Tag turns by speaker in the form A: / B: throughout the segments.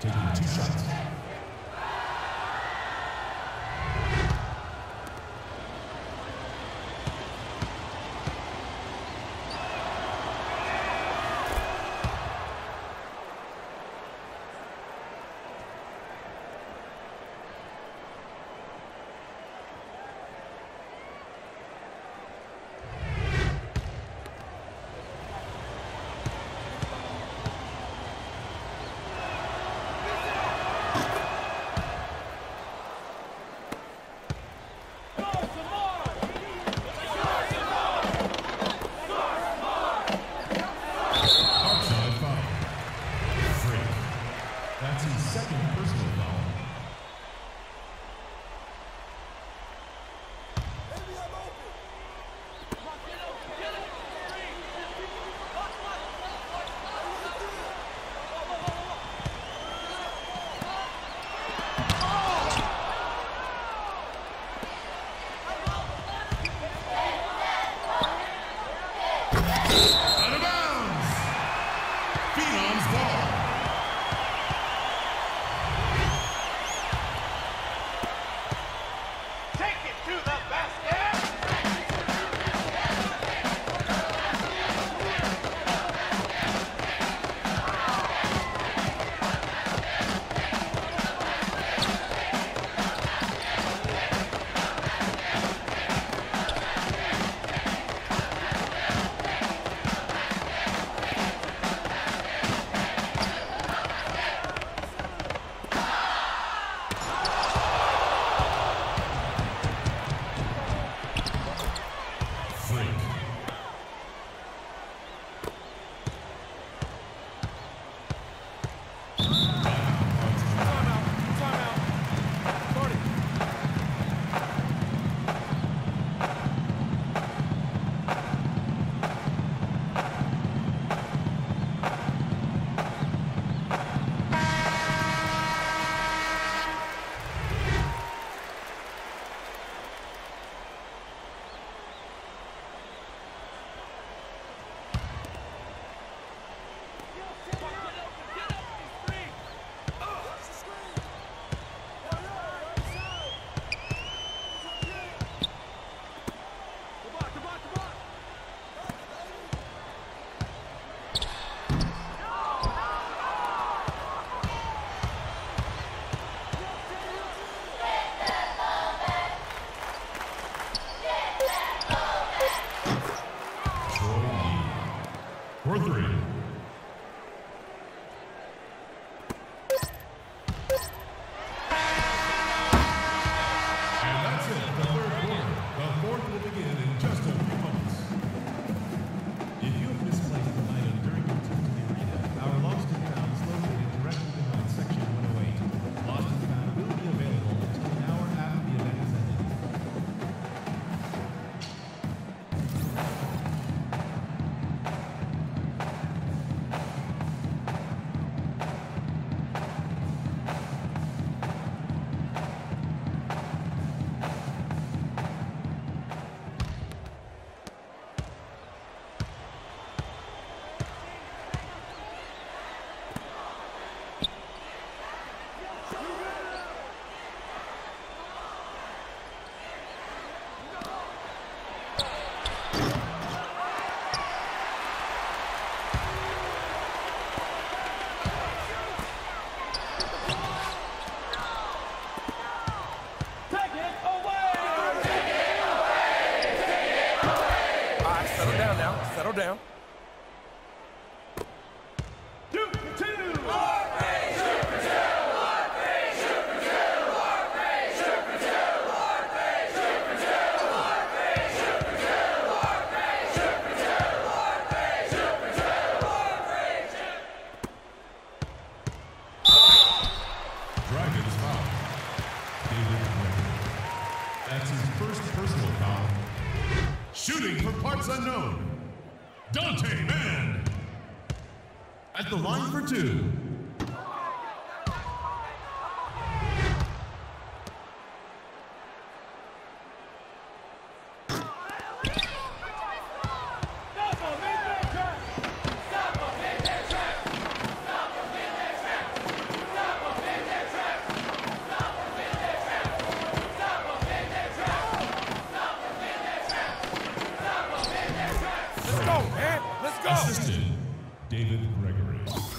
A: Taking two shots. at the line for two.
B: Let's
C: go, man. Let's go.
A: Assisted David Gregory.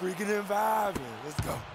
C: Freaking vibing. Let's go.